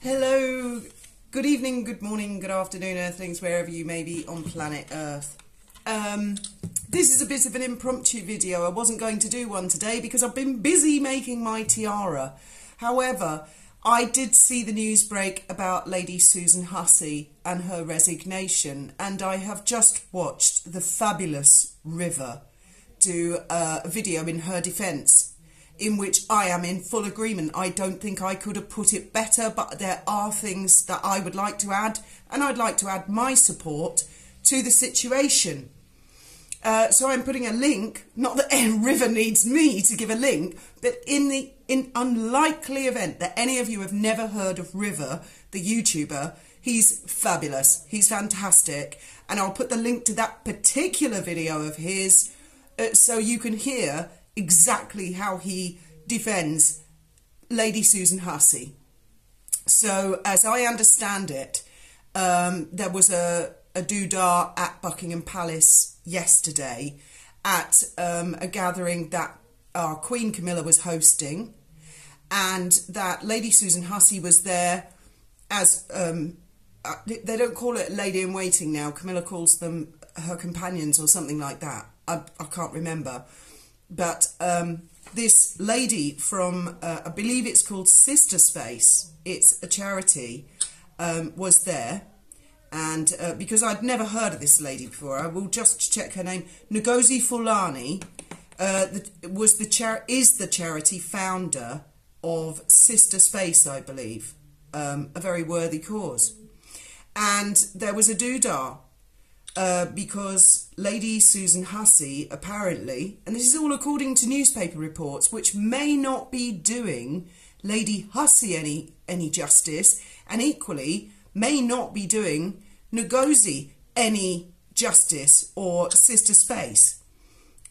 Hello, good evening, good morning, good afternoon, Earthlings, wherever you may be on planet Earth. Um, this is a bit of an impromptu video. I wasn't going to do one today because I've been busy making my tiara. However, I did see the news break about Lady Susan Hussey and her resignation, and I have just watched the fabulous River do a video in her defence in which I am in full agreement. I don't think I could have put it better, but there are things that I would like to add, and I'd like to add my support to the situation. Uh, so I'm putting a link, not that River needs me to give a link, but in the in unlikely event that any of you have never heard of River, the YouTuber, he's fabulous, he's fantastic, and I'll put the link to that particular video of his uh, so you can hear exactly how he defends Lady Susan Hussey. So, as I understand it, um, there was a, a doodah at Buckingham Palace yesterday at um, a gathering that our Queen Camilla was hosting, and that Lady Susan Hussey was there as um, uh, they don't call it lady in waiting now. Camilla calls them her companions or something like that. I, I can't remember. But um, this lady from, uh, I believe it's called Sistah Space, it's a charity, um, was there. And uh, because I'd never heard of this lady before, I will just check her name. Ngozi Fulani uh, the, was the char- is the charity founder of Sistah Space, I believe, um, a very worthy cause. And there was a doodah uh, because Lady Susan Hussey apparently, and this is all according to newspaper reports, which may not be doing Lady Hussey any any justice, and equally may not be doing Ngozi any justice or Sistah Space.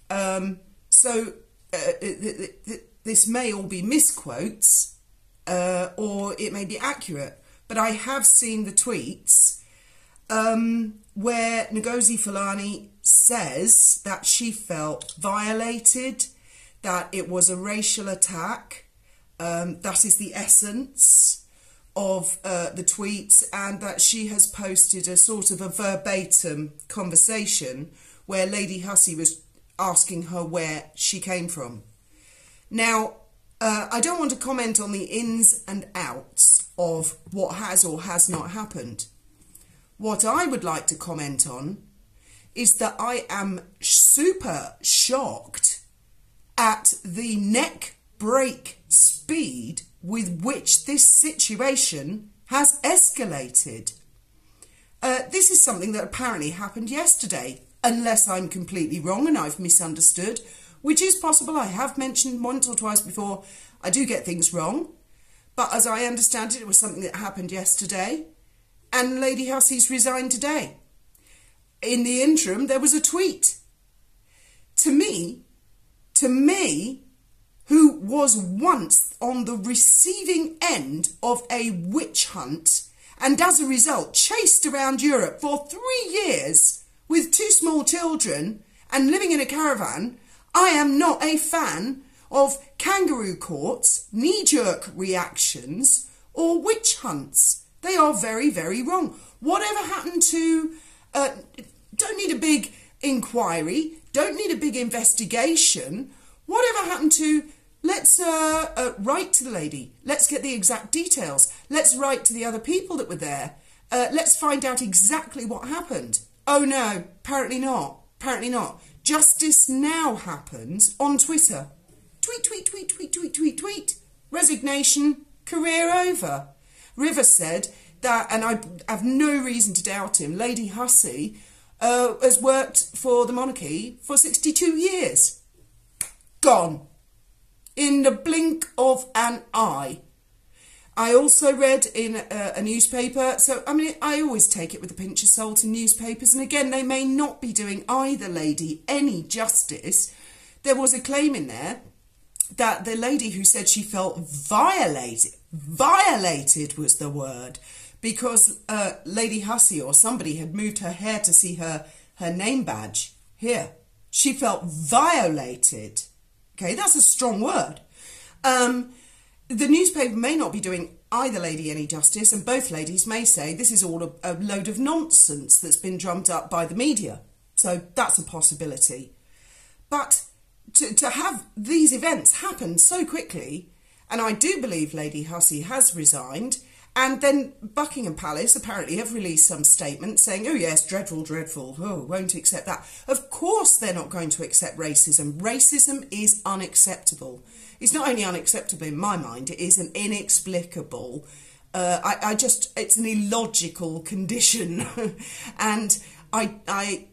Um, so uh, th- th- this may all be misquotes, uh, or it may be accurate. But I have seen the tweets um, where Ngozi Fulani says that she felt violated, that it was a racial attack. Um, that is the essence of uh, the tweets, and that she has posted a sort of a verbatim conversation where Lady Hussey was asking her where she came from. Now, uh, I don't want to comment on the ins and outs of what has or has not happened. What I would like to comment on is that I am super shocked at the neck break speed with which this situation has escalated. Uh, this is something that apparently happened yesterday, unless I'm completely wrong and I've misunderstood, which is possible. I have mentioned once or twice before I do get things wrong, but as I understand it, it was something that happened yesterday and Lady Hussey's resigned today. In the interim, there was a tweet. To me, to me, who was once on the receiving end of a witch hunt and as a result chased around Europe for three years with two small children and living in a caravan, I am not a fan of kangaroo courts, knee jerk reactions, or witch hunts. They are very, very wrong. Whatever happened to, uh, don't need a big inquiry, don't need a big investigation. Whatever happened to, let's uh, uh, write to the lady, let's get the exact details, let's write to the other people that were there, uh, let's find out exactly what happened. Oh no, apparently not, apparently not. Justice now happens on Twitter. Tweet, tweet, tweet, tweet, tweet, tweet, tweet. Resignation, career over. River said that, and I have no reason to doubt him, Lady Hussey uh, has worked for the monarchy for 62 years. Gone. In the blink of an eye. I also read in a, a, newspaper, so I mean, I always take it with a pinch of salt in newspapers, and again, they may not be doing either lady any justice. There was a claim in there that the lady who said she felt violated, violated was the word, because uh, Lady Hussey or somebody had moved her hair to see her, her name badge. Here. She felt violated. Okay, that's a strong word. Um, the newspaper may not be doing either lady any justice, and both ladies may say this is all a, a load of nonsense that's been drummed up by the media. So that's a possibility. But to, to have these events happen so quickly, and I do believe Lady Hussey has resigned, and then Buckingham Palace apparently have released some statement saying, oh, yes, dreadful, dreadful, oh, won't accept that. Of course, they're not going to accept racism. Racism is unacceptable. It's not only unacceptable in my mind, it is an inexplicable. Uh, I, I just, it's an illogical condition. and I, I,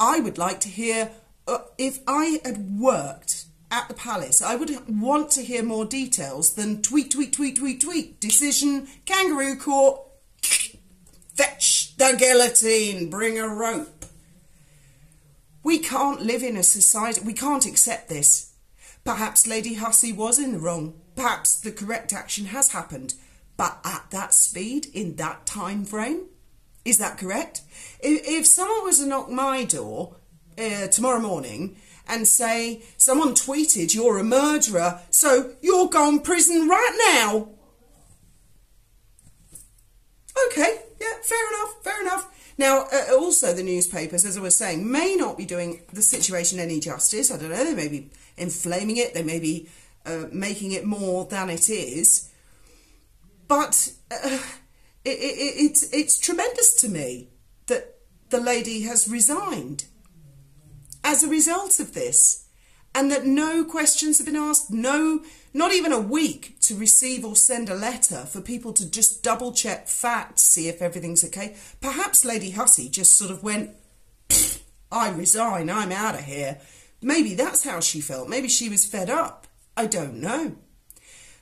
I would like to hear Uh, if I had worked at the palace, I would want to hear more details than tweet, tweet, tweet, tweet, tweet. Decision, kangaroo court, fetch the guillotine, bring a rope. We can't live in a society, we can't accept this. Perhaps Lady Hussey was in the wrong. Perhaps the correct action has happened. But at that speed, in that time frame? Is that correct? If, if someone was to knock my door uh, tomorrow morning and say, someone tweeted, you're a murderer, so you're going prison right now. Okay, yeah, fair enough, fair enough. Now, uh, also the newspapers, as I was saying, may not be doing the situation any justice. I don't know, they may be inflaming it, they may be uh, making it more than it is. But uh, it, it, it's, it's tremendous to me that the lady has resigned as a result of this, and that no questions have been asked, no, not even a week to receive or send a letter for people to just double check facts, see if everything's okay. Perhaps Lady Hussey just sort of went, I resign, I'm out of here. Maybe that's how she felt. Maybe she was fed up. I don't know.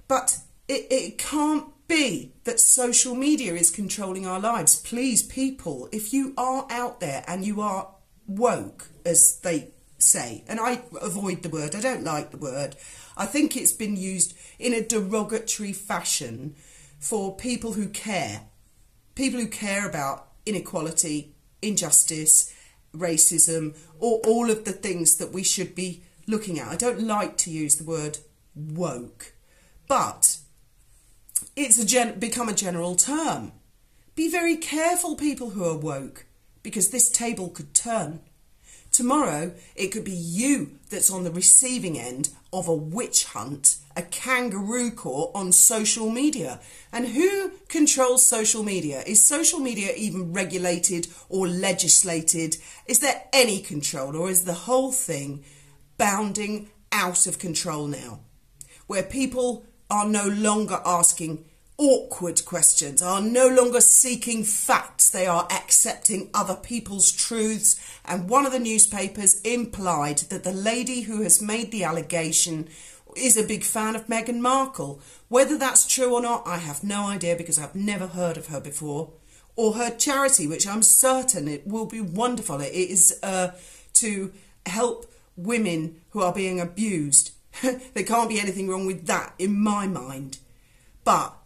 But it, it can't be that social media is controlling our lives. Please, people, if you are out there and you are woke, as they say, and I avoid the word, I don't like the word. I think it's been used in a derogatory fashion for people who care, people who care about inequality, injustice, racism, or all of the things that we should be looking at. I don't like to use the word woke, but it's a become a general term. Be very careful, people who are woke because this table could turn. Tomorrow, it could be you that's on the receiving end of a witch hunt, a kangaroo court on social media. And who controls social media? Is social media even regulated or legislated? Is there any control, or is the whole thing bounding out of control now? Where people are no longer asking awkward questions, are no longer seeking facts, they are accepting other people's truths. And one of the newspapers implied that the lady who has made the allegation is a big fan of Meghan Markle. Whether that's true or not, I have no idea because I've never heard of her before. Or her charity, which I'm certain it will be wonderful. It is uh, to help women who are being abused. there can't be anything wrong with that in my mind. But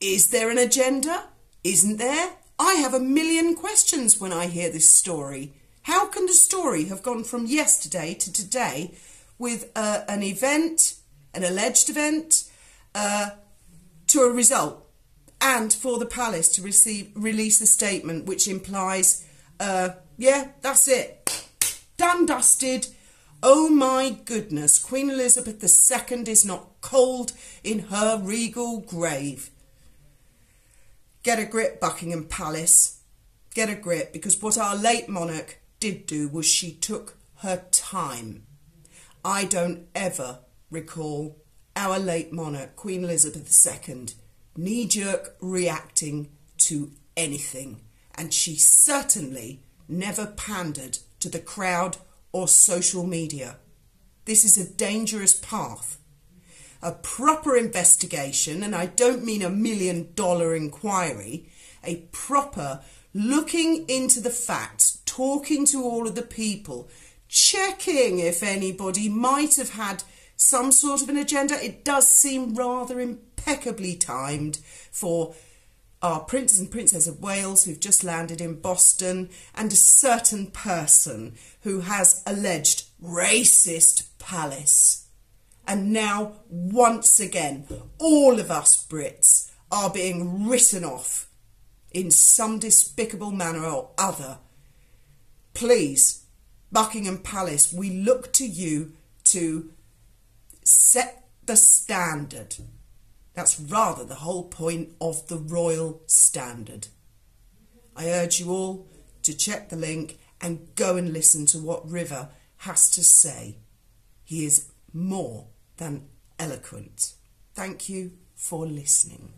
is there an agenda? Isn't there? I have a million questions when I hear this story. How can the story have gone from yesterday to today with uh, an event, an alleged event, uh, to a result, and for the palace to receive release a statement which implies, uh, yeah, that's it, done, dusted. Oh my goodness, Queen Elizabeth II is not cold in her regal grave. Get a grip, Buckingham Palace. Get a grip, because what our late monarch did do was she took her time. I don't ever recall our late monarch, Queen Elizabeth II, knee jerk reacting to anything, and she certainly never pandered to the crowd or social media. This is a dangerous path a proper investigation, and I don't mean a million dollar inquiry, a proper looking into the facts, talking to all of the people, checking if anybody might have had some sort of an agenda. It does seem rather impeccably timed for our Prince and Princess of Wales who've just landed in Boston and a certain person who has alleged racist palace. And now, once again, all of us Brits are being written off in some despicable manner or other. Please, Buckingham Palace, we look to you to set the standard. That's rather the whole point of the royal standard. I urge you all to check the link and go and listen to what River has to say. He is more than eloquent. Thank you for listening.